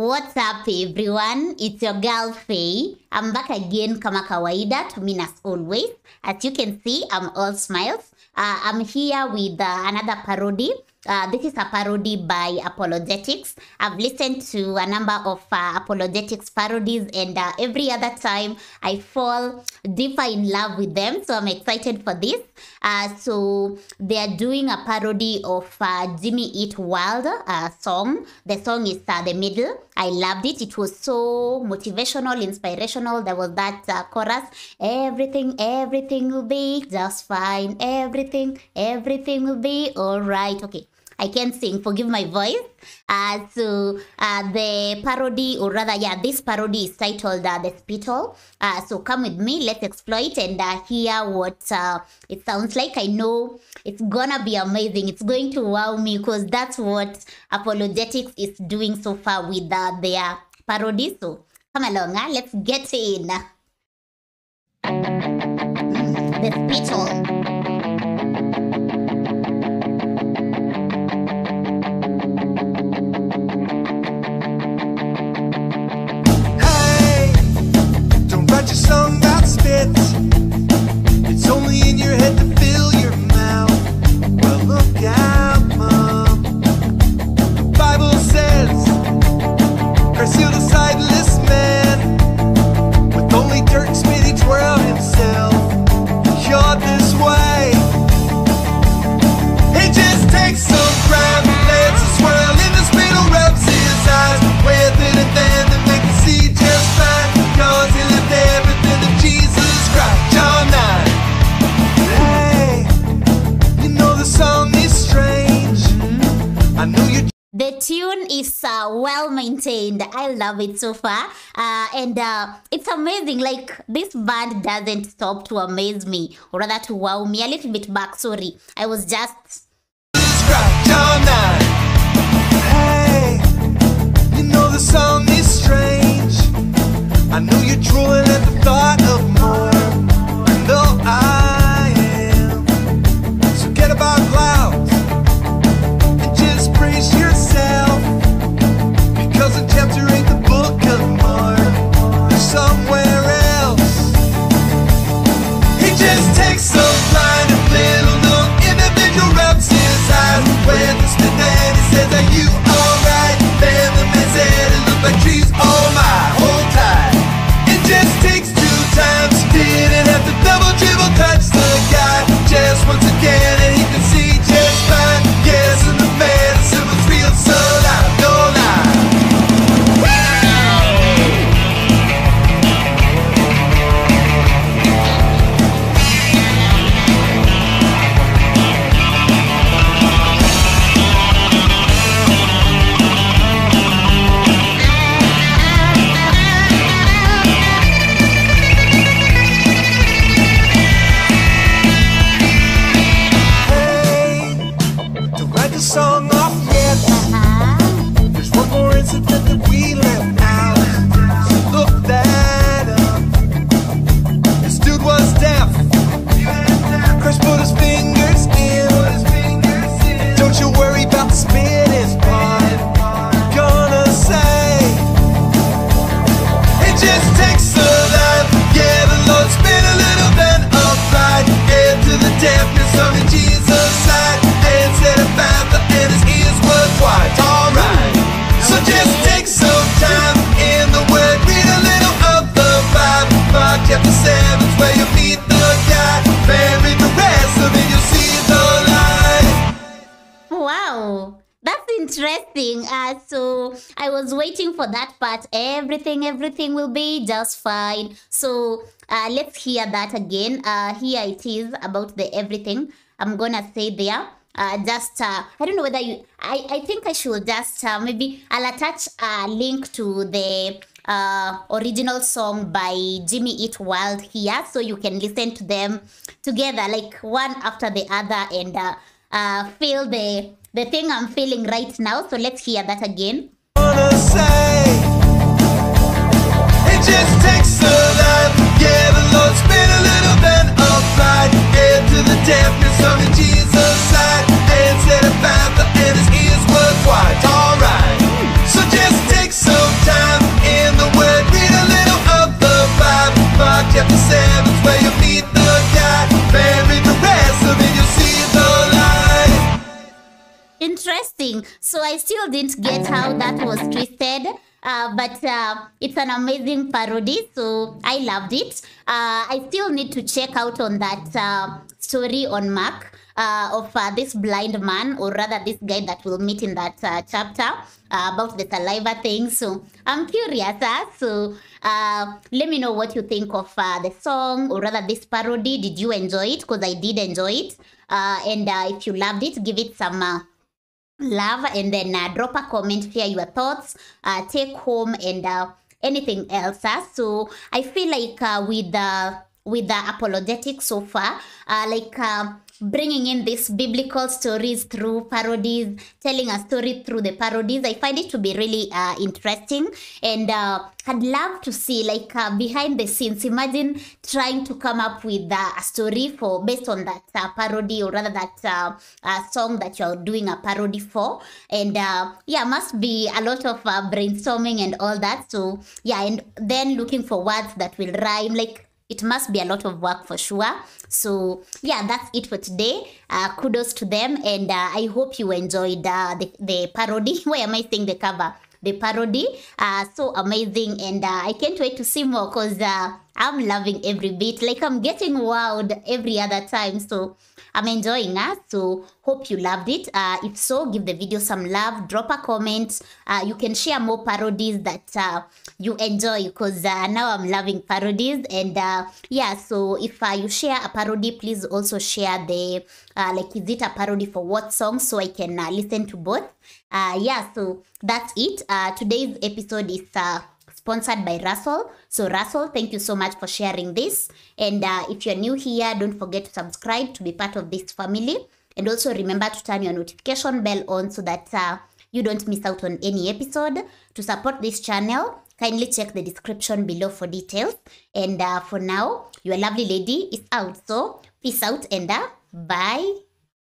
What's up everyone? It's your girl Faye. I'm back again kama kawaida to mean as always. As you can see, I'm all smiles. Uh, I'm here with uh, another parody. Uh, this is a parody by Apologetix. I've listened to a number of uh, Apologetix parodies, and uh, every other time I fall deeper in love with them. So I'm excited for this. Uh, so they are doing a parody of uh, Jimmy Eat World uh, song. The song is The Middle. I loved it. It was so motivational, inspirational. There was that chorus Everything, everything will be just fine. Everything, everything will be all right. Okay. I can't sing, forgive my voice. Uh, so uh, the parody, or rather, yeah, this parody is titled uh, The Spittle. Uh, so come with me, let's explore it and uh, hear what uh, it sounds like. I know it's gonna be amazing. It's going to wow me because that's what Apologetix is doing so far with uh, their parody. So come along, uh, let's get in. Mm, the Spittle. Tune is uh, well maintained. I love it so far. Uh, and uh, it's amazing. Like, this band doesn't stop to amaze me, or rather to wow me. A little bit back, sorry. I was just. Jesus Christ. John 9. Hey, you know the song is strange. I know you're drooling at the thought interesting. Uh, so I was waiting for that part. Everything, everything will be just fine. So uh, let's hear that again. Uh, here it is about the everything. I'm gonna say there. Uh, just uh, I don't know whether you. I I think I should just uh, maybe I'll attach a link to the uh, original song by Jimmy Eat World here, so you can listen to them together, like one after the other, and uh, uh, feel the the thing I'm feeling right now. So let's hear that again. I still didn't get how that was twisted. Uh, but uh, it's an amazing parody, so I loved it. Uh, I still need to check out on that uh, story on Mark uh, of uh, this blind man, or rather, this guy that we'll meet in that chapter about the saliva thing. So I'm curious. Uh, so let me know what you think of the song, or rather, this parody. Did you enjoy it? Because I did enjoy it. And if you loved it, give it some. Love and then uh, drop a comment share your thoughts uh, take home and uh, anything else uh. so i feel like uh, with the with the apologetic so far uh, like uh, bringing in these biblical stories through parodies telling a story through the parodies. I find it to be really uh, interesting and uh, i'd love to see like uh, behind the scenes. Imagine trying to come up with a story for based on that uh, parody or rather that uh, song that you're doing a parody for. And uh, yeah must be a lot of brainstorming and all that. So yeah and then looking for words that will rhyme. Like it must be a lot of work for sure. So yeah that's it for today. Uh, kudos to them and uh, i hope you enjoyed uh, the, the parody. Why am i saying the cover? The parody. Uh, so amazing and uh, i can't wait to see more because uh, i'm loving every bit. Like i'm getting wowed every other time. So i'm enjoying us so hope you loved it. Uh, if so give the video some love. Drop a comment. Uh, you can share more parodies that uh, you enjoy because uh, now i'm loving parodies. And uh, yeah so if uh, you share a parody please also share the uh, like is it a parody for what song? So i can uh, listen to both. Uh, yeah so that's it. Uh, today's episode is uh, sponsored by Russell. So, Russell, thank you so much for sharing this. And uh, if you're new here, don't forget to subscribe to be part of this family. And also remember to turn your notification bell on so that uh, you don't miss out on any episode. To support this channel, kindly check the description below for details. And uh, for now, your lovely lady is out. So, peace out and uh, bye.